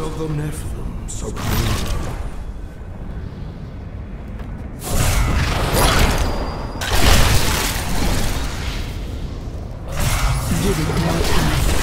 Sons of the Nephalem surround. Give it more time.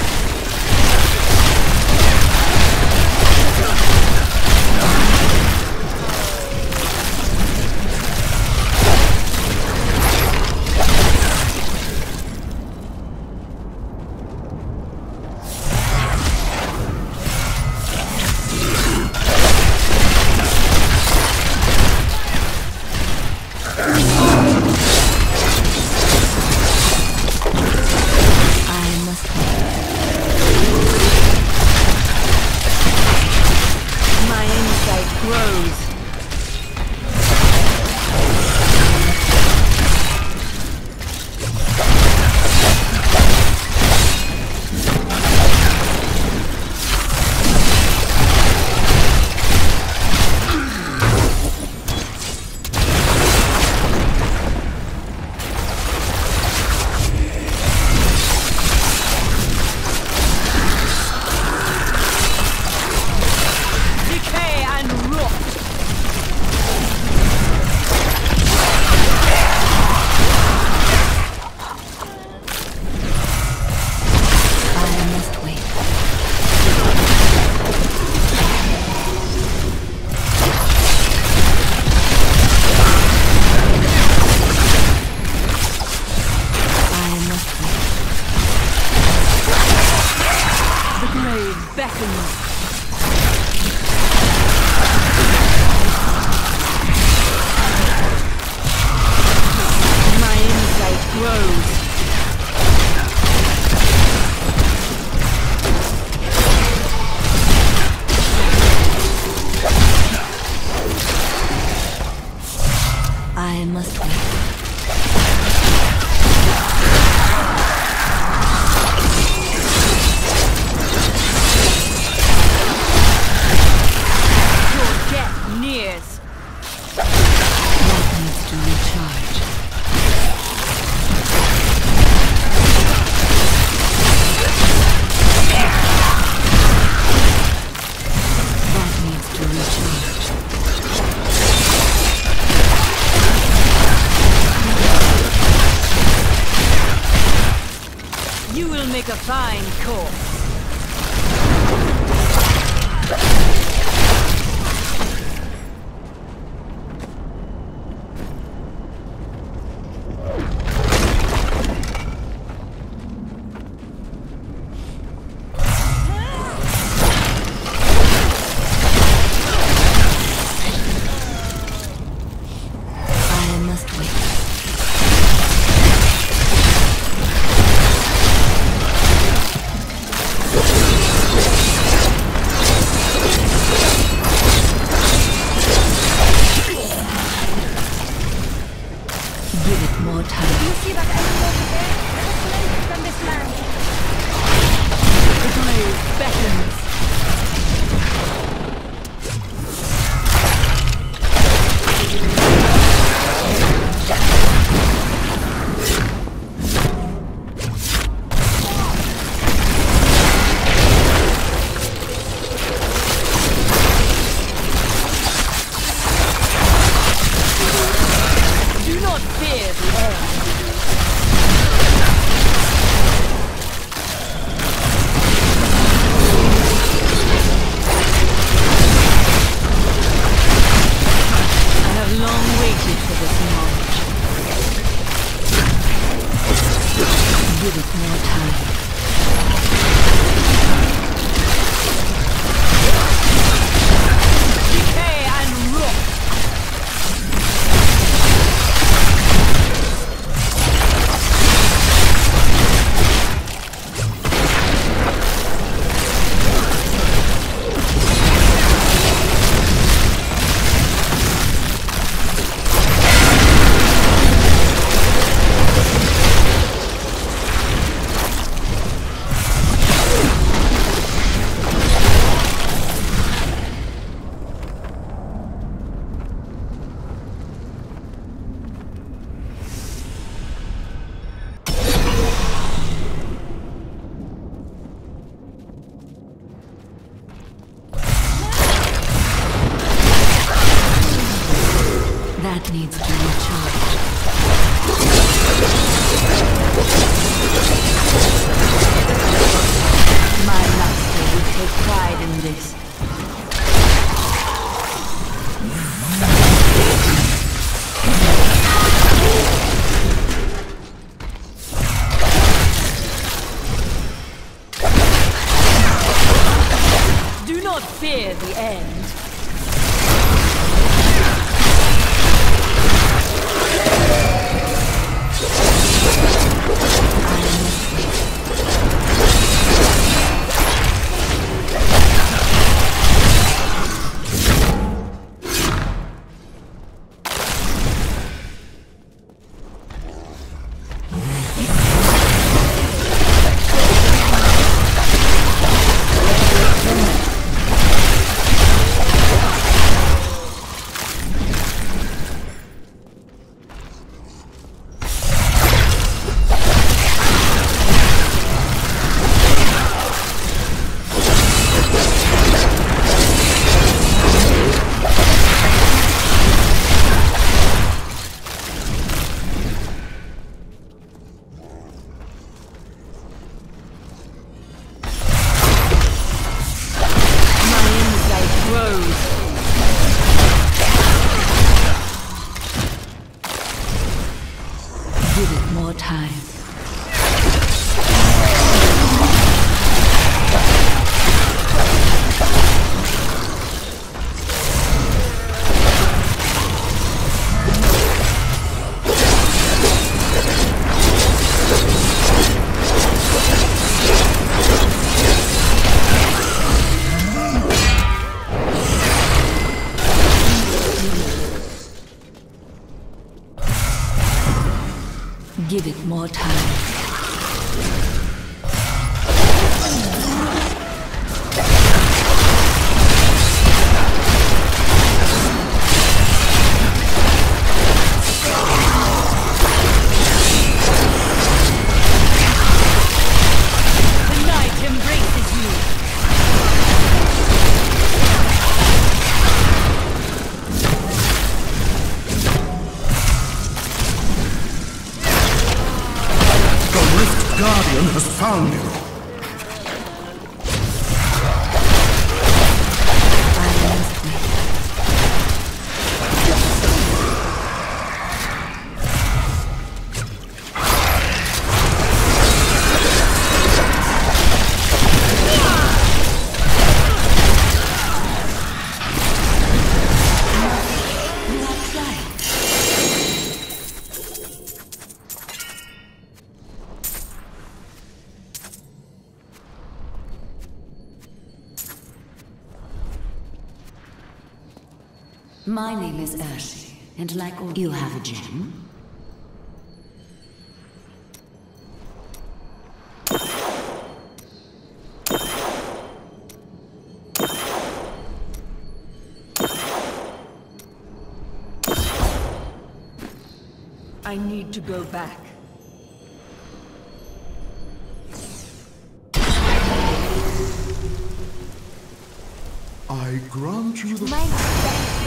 Define course. Not fear the end. More time. Guardian My name is Urshi, and like all you have a gem? I need to go back. I grant you the My